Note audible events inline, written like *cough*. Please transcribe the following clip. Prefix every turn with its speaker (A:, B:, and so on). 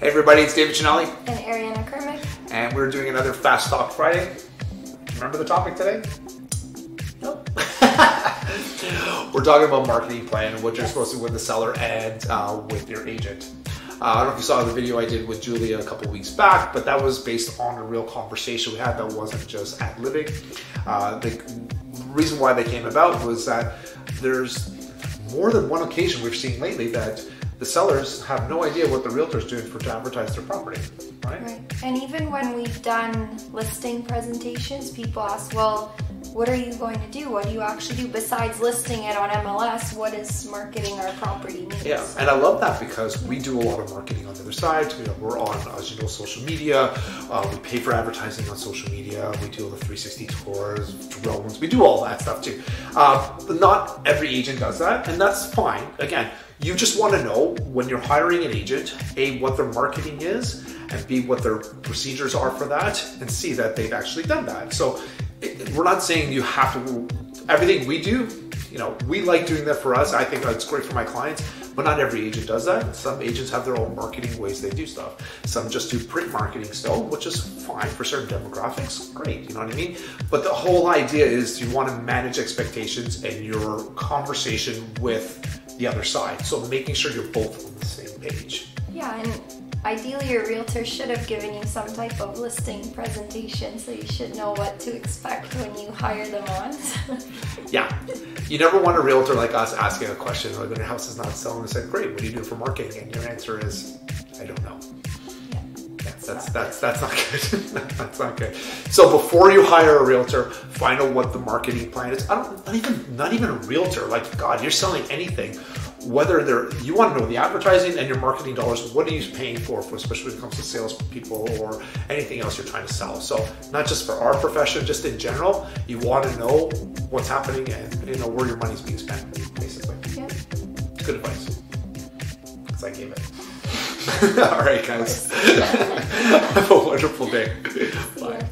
A: Hey everybody, it's David Cinelli,
B: And Ariana Kermick.
A: and we're doing another Fast Talk Friday. Remember the topic today?
B: Nope. *laughs*
A: We're talking about marketing plan and what you're supposed to do with the seller and uh, with your agent. Uh, I don't know if you saw the video I did with Julia a couple weeks back, but that was based on a real conversation we had that wasn't just ad living. Uh, the reason why they came about was that there's more than one occasion we've seen lately that the sellers have no idea what the realtor's doing for to advertise their property, right?
B: Right. And even when we've done listing presentations, people ask, well, what are you going to do? What do you actually do besides listing it on MLS? What is marketing our property mean?
A: Yeah, and I love that because we do a lot of marketing on the other side. You know, we're on, as you know, social media. Uh, we pay for advertising on social media. We do all the 360 tours, drones. We do all that stuff too. Uh, not every agent does that, and that's fine. Again, you just want to know when you're hiring an agent, a what their marketing is, and b what their procedures are for that, and see that they've actually done that. So it, we're not saying you have to. Everything we do, you know, we like doing that for us. I think it's great for my clients, but not every agent does that. Some agents have their own marketing ways they do stuff. Some just do print marketing still, which is fine for certain demographics. Great, you know what I mean? But the whole idea is you want to manage expectations and your conversation with the other side. So making sure you're both on the same page.
B: Yeah, and ideally your realtor should have given you some type of listing presentation so you should know what to expect when you hire them on. *laughs*
A: Yeah. You never want a realtor like us asking a question like when your house is not selling and said, Great, what do you do for marketing? And your answer is, I don't know.
B: yeah.
A: Yeah, that's that's that's not good. *laughs* that's not good. So before you hire a realtor, find out what the marketing plan is. I don't not even not even a realtor. Like God, you're selling anything. Whether they're you want to know the advertising and your marketing dollars, what are you paying for, for especially when it comes to salespeople or anything else you're trying to sell. So not just for our profession, just in general, you want to know what's happening and you know where your money's being spent, basically.
B: Yep.
A: It's good advice. Because I gave it. *laughs* All right, guys. *laughs* Have a wonderful day. *laughs* Bye.